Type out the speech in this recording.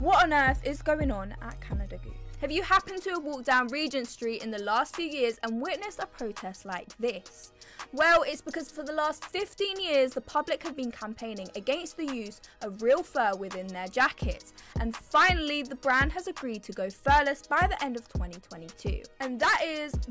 What on earth is going on at Canada Goose? Have you happened to have walked down Regent Street in the last few years and witnessed a protest like this? Well, it's because for the last 15 years, the public have been campaigning against the use of real fur within their jackets, and finally, the brand has agreed to go furless by the end of 2022. And that is